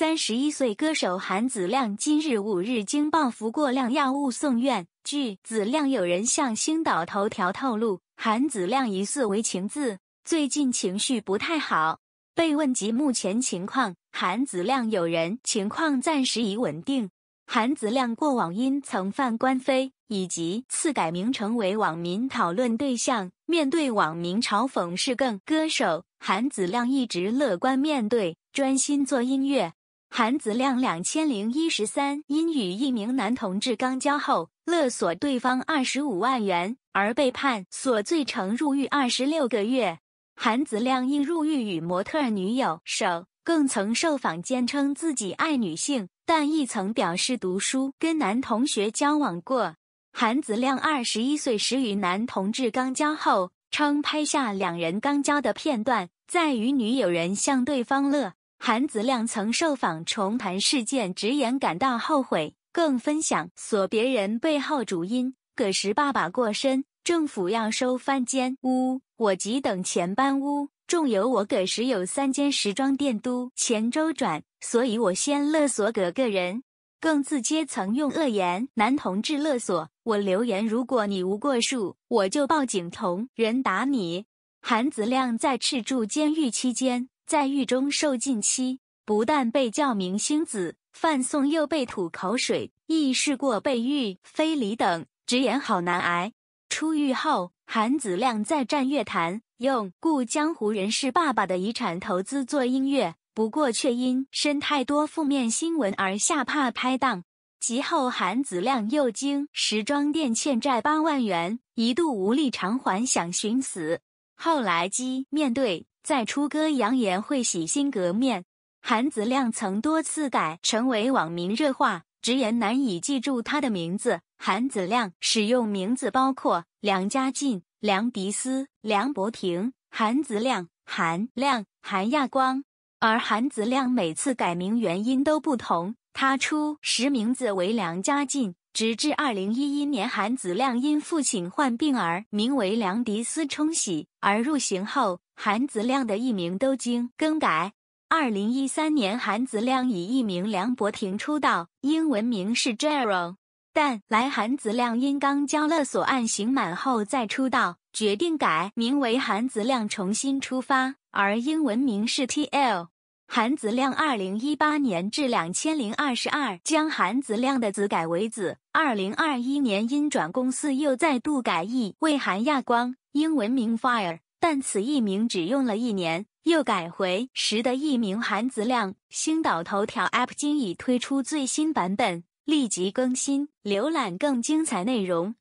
三十一岁歌手韩子亮今日五日经报服过量药物送院。据子亮友人向星岛头条透露，韩子亮疑似为情字，最近情绪不太好。被问及目前情况，韩子亮友人情况暂时已稳定。韩子亮过往因曾犯官非以及次改名成为网民讨论对象，面对网民嘲讽是更歌手，韩子亮一直乐观面对，专心做音乐。韩子亮两千零一十三因与一名男同志刚交后勒索对方二十五万元而被判所罪成入狱二十六个月。韩子亮因入狱与模特女友手，更曾受访坚称自己爱女性，但亦曾表示读书跟男同学交往过。韩子亮二十一岁时与男同志刚交后，称拍下两人刚交的片段，在与女友人向对方勒。韩子亮曾受访重谈事件，直言感到后悔，更分享所别人背后主因。葛时爸爸过身，政府要收翻间屋，我急等钱搬屋。仲有我葛时有三间时装店，都钱周转，所以我先勒索葛个人。更自揭曾用恶言男同志勒索我留言，如果你无过数，我就报警同人打你。韩子亮在赤柱监狱期间。在狱中受禁期，不但被叫明星子，范颂又被吐口水，亦试过被狱非礼等，直言好难挨。出狱后，韩子亮在战乐坛用故江湖人士爸爸的遗产投资做音乐，不过却因身太多负面新闻而下怕拍档。及后，韩子亮又经时装店欠债八万元，一度无力偿还，想寻死。后来基面对。在出歌扬言会洗心革面，韩子亮曾多次改成为网民热话，直言难以记住他的名字。韩子亮使用名字包括梁家劲、梁迪斯、梁博婷、韩子亮、韩亮、韩亚光，而韩子亮每次改名原因都不同。他初实名字为梁家劲，直至二零一一年，韩子亮因父亲患病而名为梁迪斯冲洗，而入刑后。韩子亮的艺名都经更改。二零一三年，韩子亮以艺名梁博婷出道，英文名是 Jero。但来韩子亮因刚交勒索案刑满后再出道，决定改名为韩子亮重新出发，而英文名是 TL。韩子亮二零一八年至两千零二十二将韩子亮的子改为子。二零二一年因转公司又再度改译为韩亚光，英文名 Fire。但此译名只用了一年，又改回时的译名韩子亮。星岛头条 App 今已推出最新版本，立即更新，浏览更精彩内容。